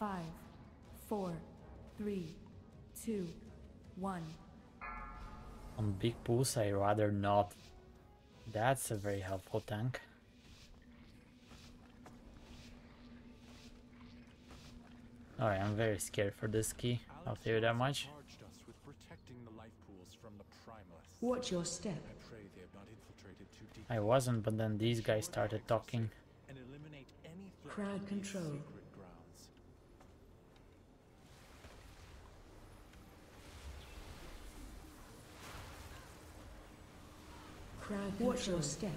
Five, four, three, two, one. On big boost, I rather not. That's a very helpful tank. Alright, I'm very scared for this key. I'll tell you that much. charged us with protecting the life pools from the primalists. Watch your step. I pray they have not infiltrated too deep I wasn't, but then these guys started talking. and eliminate any threat Crowd control. Crowd Watch your step.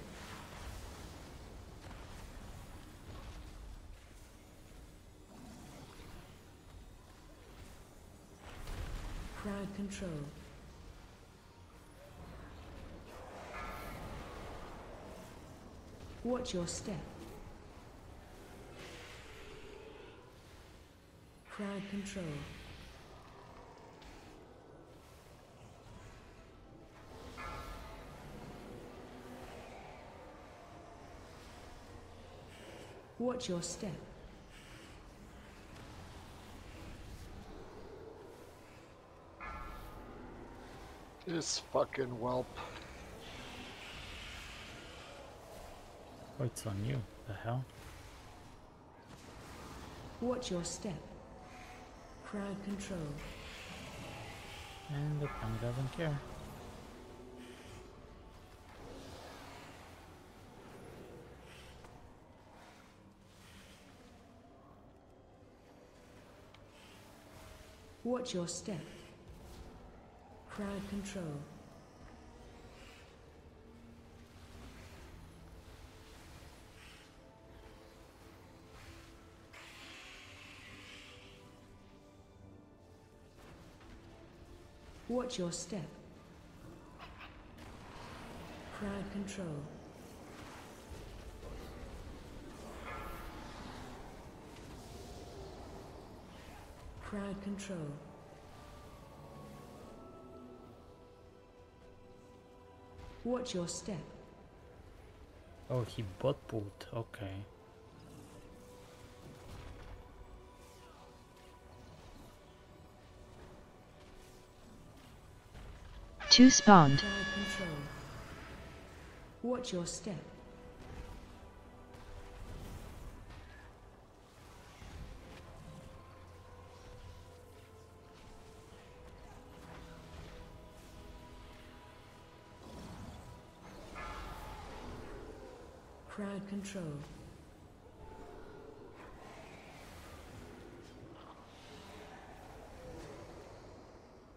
Crowd control. Watch your step. Crowd control. Watch your step. This fucking whelp. Oh, it's on you. The hell? Watch your step. Crowd control. And the tank doesn't care. Watch your step. Crowd control. Watch your step. Crowd control. Crowd control. Watch your step. Oh, he bot pulled. Okay. Two spawned. Watch your step. Control.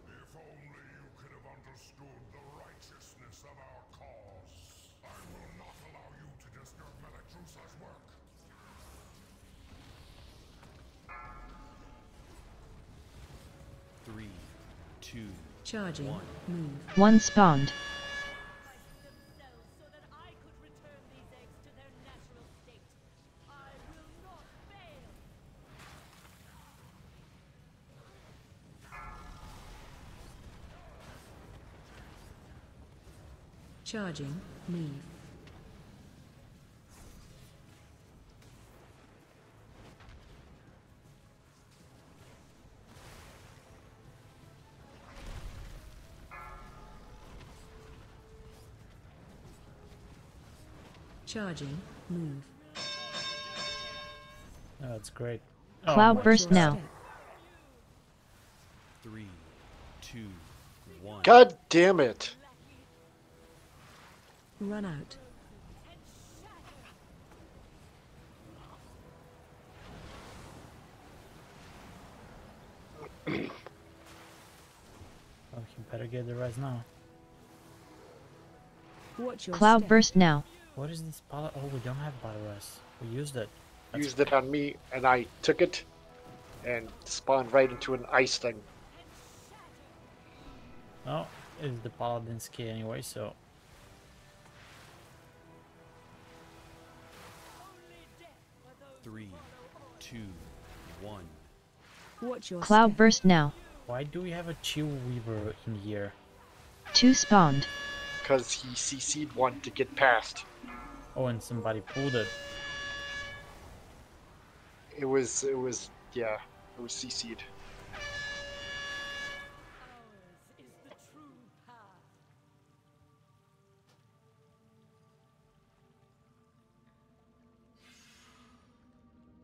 If only you could have understood the righteousness of our cause. I will not allow you to disturb Melidrussa's work. Three, two, Charging. Move. One spawned. Charging. Move. Charging. Move. Oh, that's great. Oh, Cloud burst now. three, two, one. God damn it. Run out. Oh, he better get the rest now. Watch your Cloud step. burst now. What is this bottle? Oh, we don't have bottle rest. We used it. That's- Used it on me, and I took it and spawned right into an ice thing. Oh, it's the paladin's key anyway, so two, one. Watch your Cloud step. burst now. why do we have a chill weaver in here? Two spawned. Because he CC'd one to get past. Oh, and somebody pulled it. It was, it was, yeah. it was CC'd.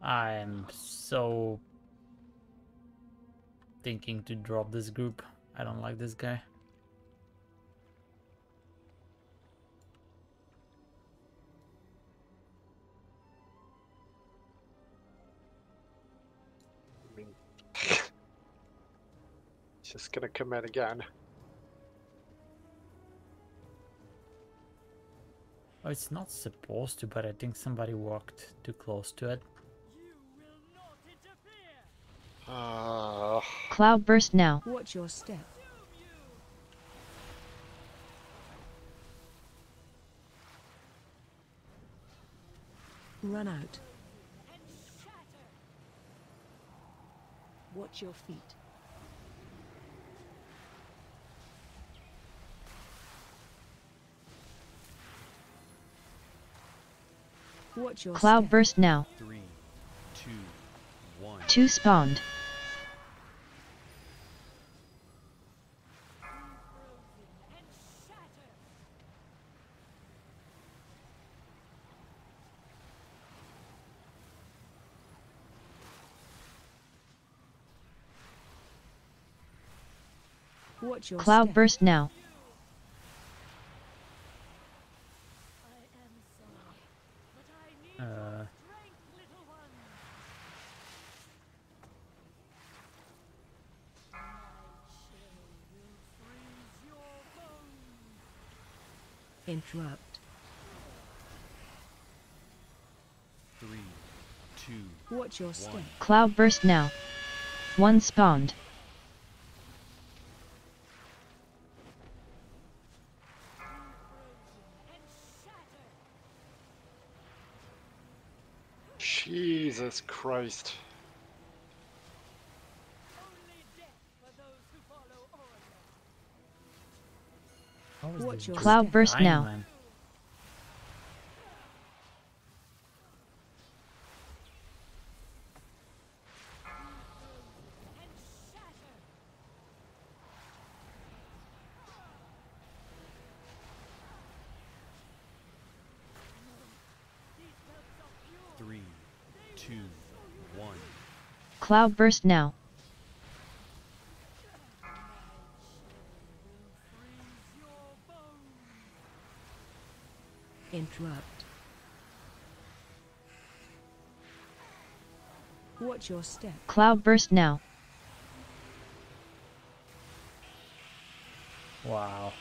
I am so thinking to drop this group. I don't like this guy. Just gonna commit again. Oh, it's not supposed to, but I think somebody walked too close to it. Uh, Cloud burst now. Watch your step. Run out. Watch your feet. Watch your Cloud step. burst now. Three, two, one. Two spawned. And shatter. Watch your Cloud step. burst now. I am sorry, but I need Uh, your strength, little one. My chill will freeze your bones. Uh, interrupt. Three, two, Watch your step. Cloud burst now. One spawned. Your group Cloud burst dying, now. man? And shatter. These belts are pure. Three, two, one. Cloud burst now. Freeze your bones. Interrupt. Watch your step. Cloud burst now. Wow.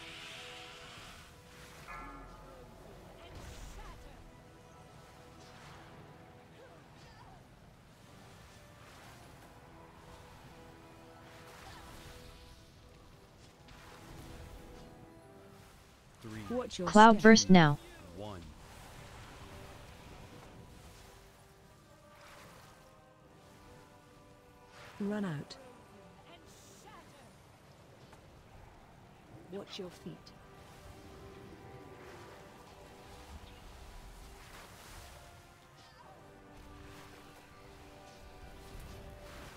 Your cloud burst now. one. Run out. Watch your feet.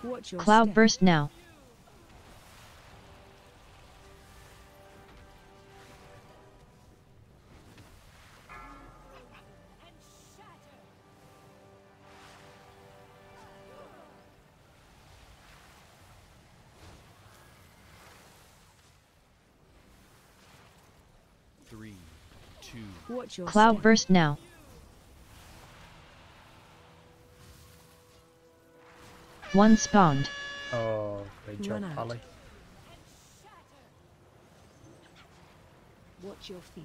Watch your Cloud step. burst now. Watch your Cloud step. burst now. One spawned. Oh, great job, Run out. Holly. And shatter. Watch your feet.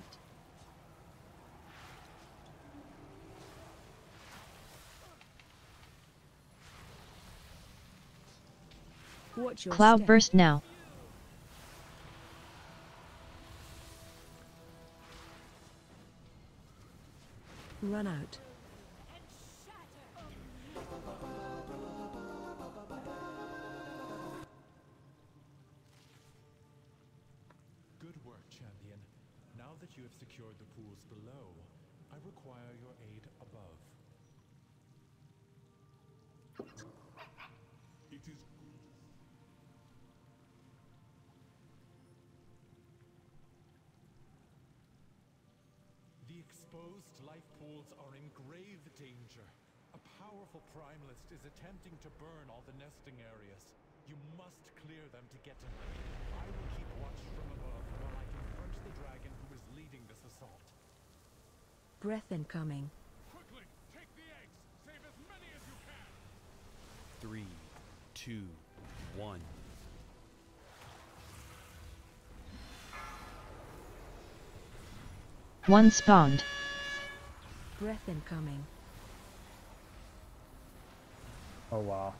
Watch your Cloud step. burst now. Run out. Good work, champion. Now that you have secured the pools below, I require your exposed life pools are in grave danger. A powerful primalist is attempting to burn all the nesting areas. You must clear them to get to them. I will keep watch from above while I confront the dragon who is leading this assault. Breath incoming. Quickly, take the eggs! Save as many as you can! Three, two, one. One spawned. Breath incoming. Oh wow.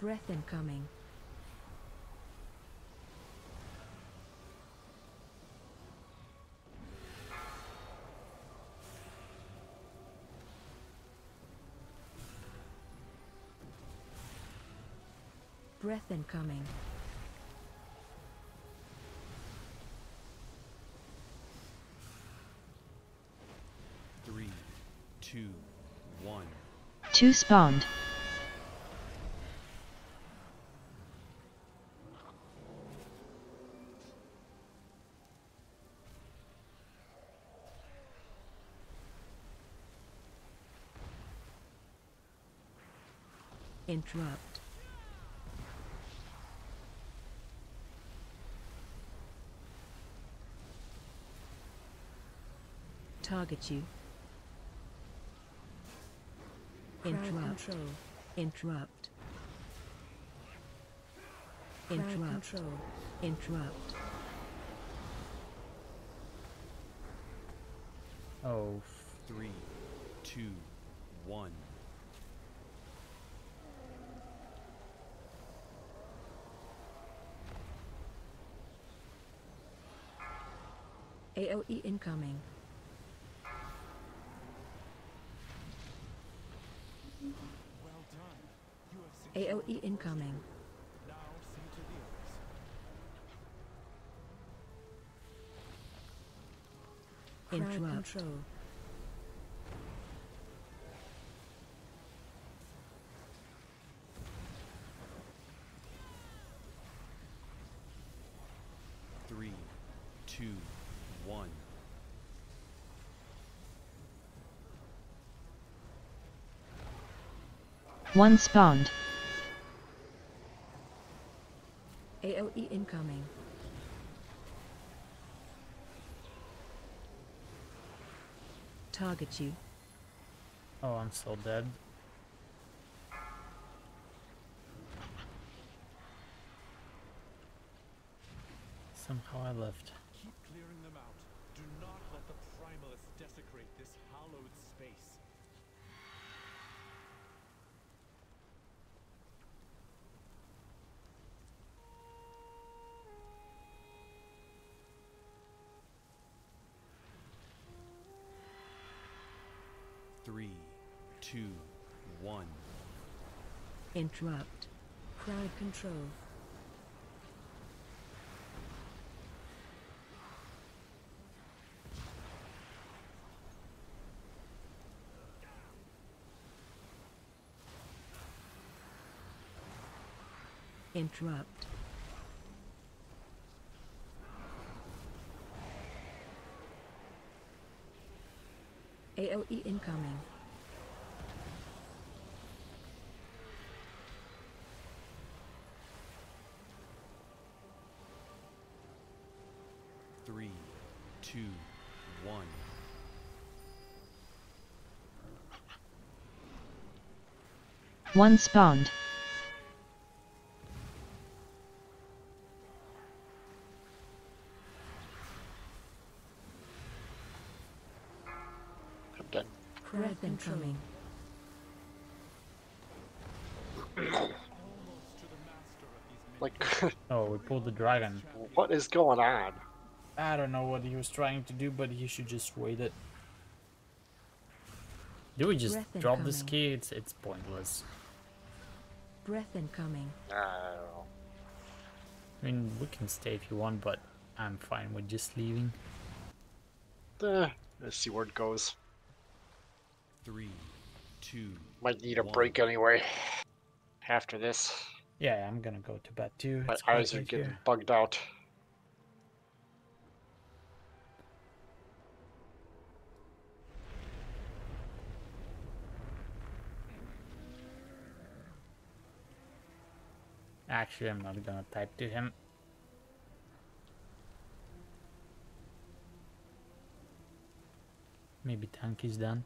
Breath incoming. Breath incoming. Three, two, one. Two spawned. Interrupt. Target you. Interrupt. Interrupt. Interrupt. Interrupt. Oh, Three, two, one. AOE incoming. Well done. You have secured AOE incoming. Now see to the others. Interrupt. Control. Three, two, one. One spawned. AOE E incoming. Target you. oh, I'm so dead. Somehow I left. Two, one. Interrupt. Crowd control. Interrupt. AOE incoming. 1 spawned. Red incoming. like. oh, we pulled the dragon. What is going on? I don't know what he was trying to do, but he should just wait it. Do we just Breath drop incoming. this key? It's it's pointless. Breath incoming. I don't know. I mean, we can stay if you want, but I'm fine with just leaving. Eh, let's see where it goes. Three, two, Might need a One. break anyway. After this, Yeah, I'm gonna go to bed too. my It's eyes are getting here. bugged out. Actually, I'm not gonna type to him. Maybe tank is done.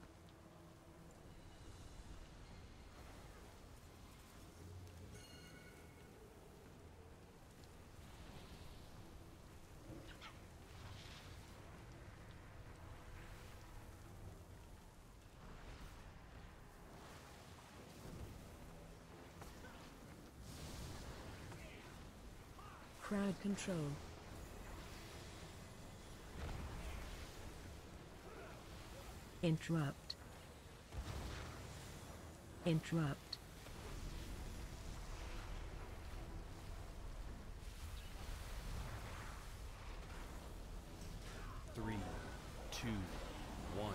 Crowd control. Interrupt. Interrupt. three, two, one.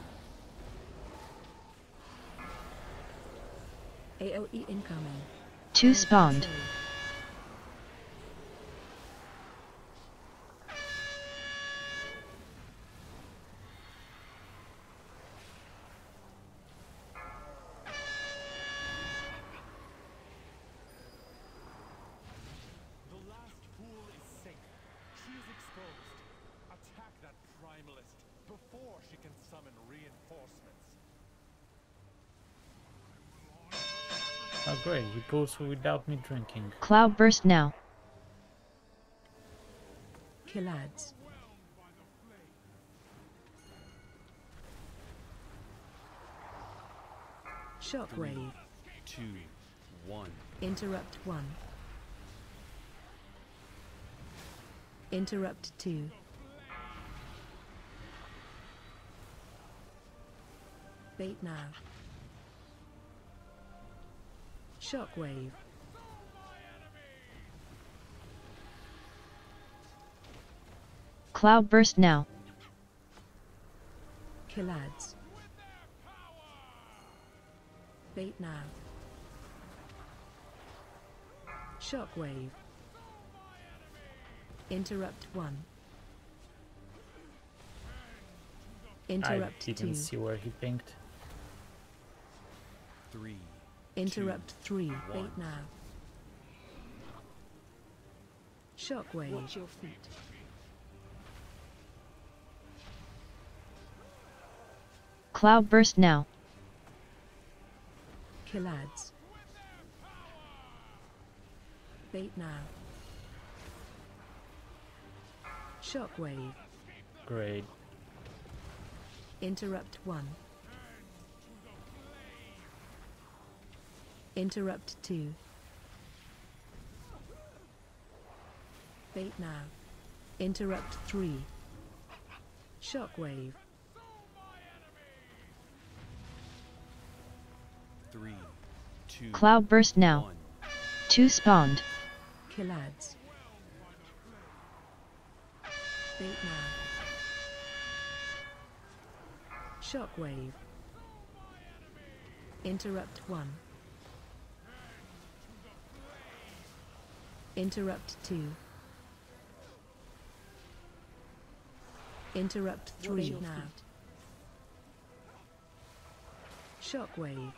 AOE incoming. Two Crowd spawned. control. The last pool is safe. She is exposed. Attack that primalist before she can summon reinforcements. Oh great, he pulls without me drinking. Cloud burst now. Kill ads. Shockwave. Two, one. Interrupt 1. Interrupt 2. Bait now. Shockwave. Cloud burst now. Kill ads. Bait now. Shockwave. Interrupt 1. Interrupt I didn't see where he pinked. Three, Interrupt 3. one. Bait now. Shockwave. Watch your feet. Cloud burst now. Kill ads. Bait now. Shockwave. Great. Interrupt 1. Interrupt 2. Bait now. Interrupt 3. Shockwave. three, two, Cloud burst now. one. Two spawned. Kill ads. Bait now. Shockwave. Interrupt 1. Interrupt 2. Interrupt 3 your now. Shockwave.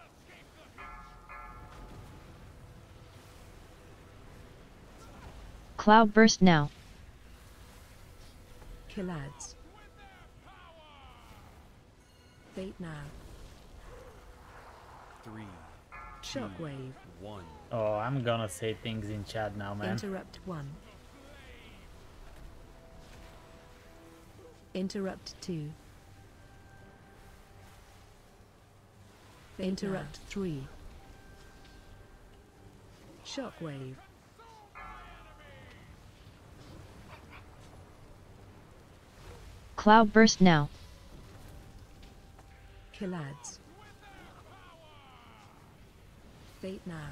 Cloud burst now. Kill ads. Bait now. Three, two, Shockwave. one. Oh, I'm gonna say things in chat now, man. Interrupt 1. Interrupt 2. Interrupt 3. Shockwave. Cloud burst now. Kill now.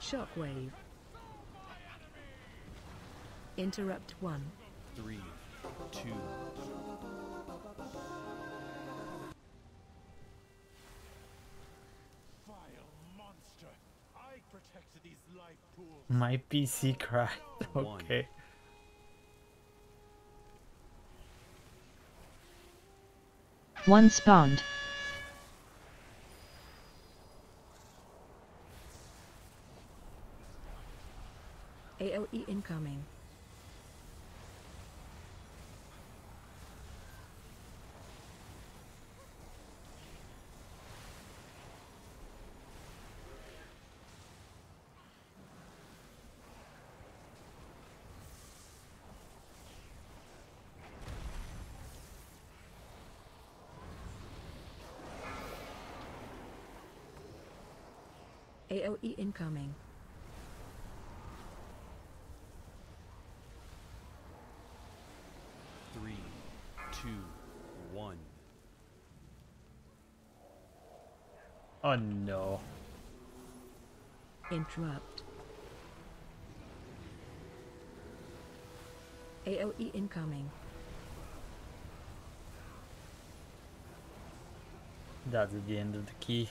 Shockwave. Interrupt 1. 3, 2, My PC crashed. okay. One spawned. AOE E incoming. AOE E incoming. Three, two, one. Oh no. Interrupt. AOE incoming. That's the end of the key.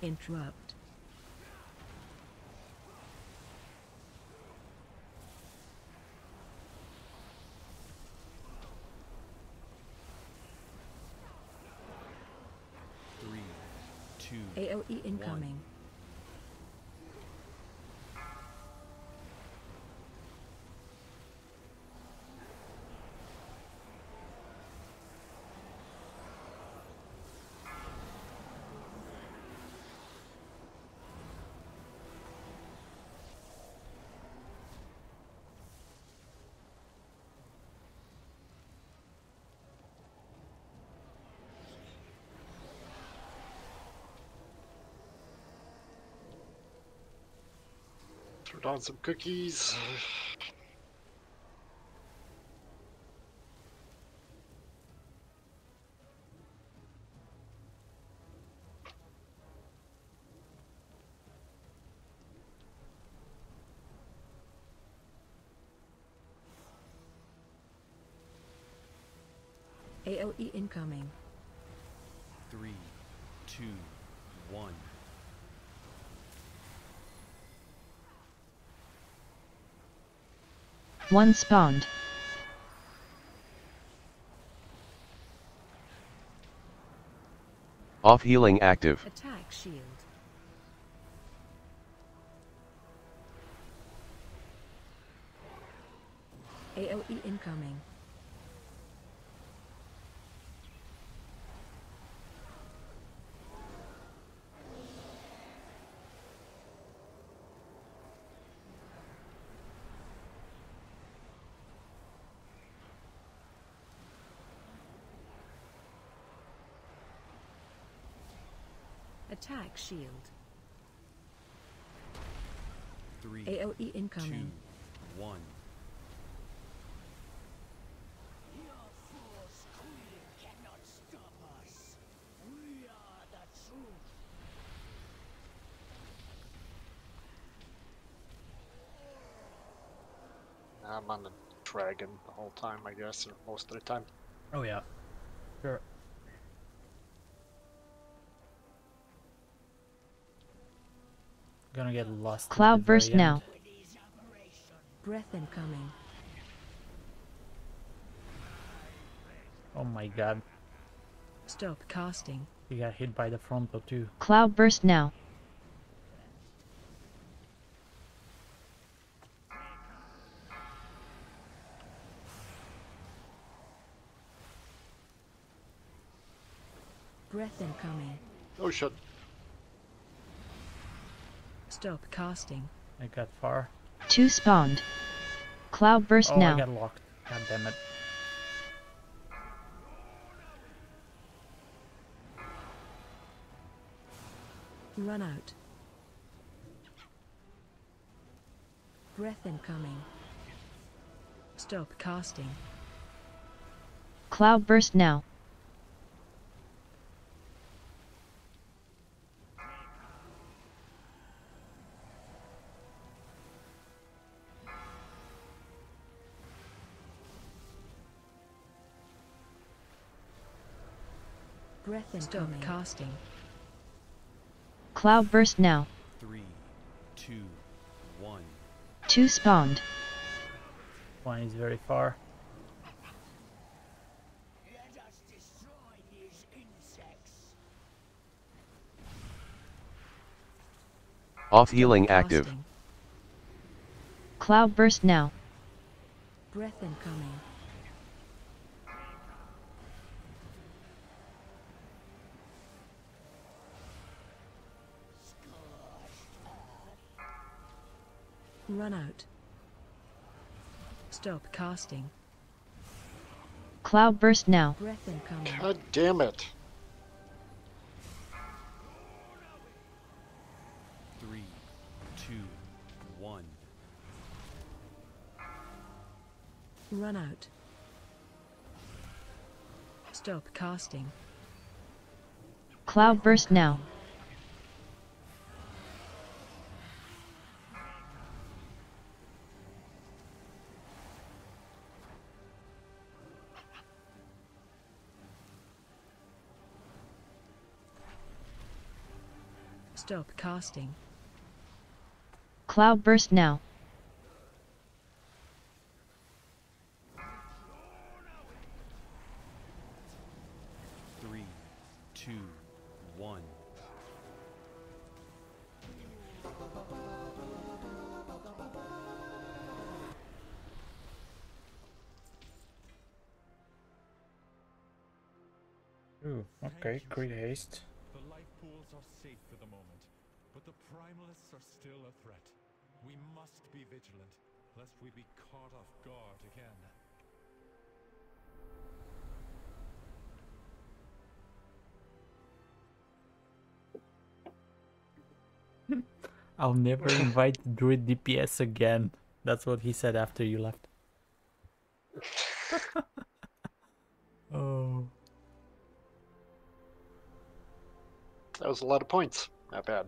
Interrupt. Three, two, AOE E incoming. Throw down some cookies. AOE E incoming. three, two, one. One spawned. Off healing active. Attack shield. AOE incoming. Attack shield. Three, AOE two, incoming. one. I'm on the dragon the whole time, I guess, or most of the time. Oh yeah. Gonna get lost. at Cloud burst very now. Breath incoming. Oh my god. Stop casting. He got hit by the frontal too. Cloud burst now. Breath incoming. Oh shit. Stop casting. I got far. Two spawned. Cloud burst oh, I now. got locked. God damn it. Run out. Breath incoming. Stop casting. Cloud burst now. Breath Stop incoming. casting. Cloud burst now. Three, two, one. 2 spawned. One is very far. Off healing active. Casting. Cloud burst now. Breath incoming. Run out. Stop casting. Cloud burst now. Breath incoming. God damn it. Three, two, one. Run out. Stop casting. Cloud burst now. Stop casting. Cloud burst now. Three, two, one. Ooh, okay, great haste. The life pools are safe for the moment, but the primalists are still a threat. We must be vigilant, lest we be caught off guard again. I'll never invite Druid DPS again. That's what he said after you left. oh. That was a lot of points. Not bad.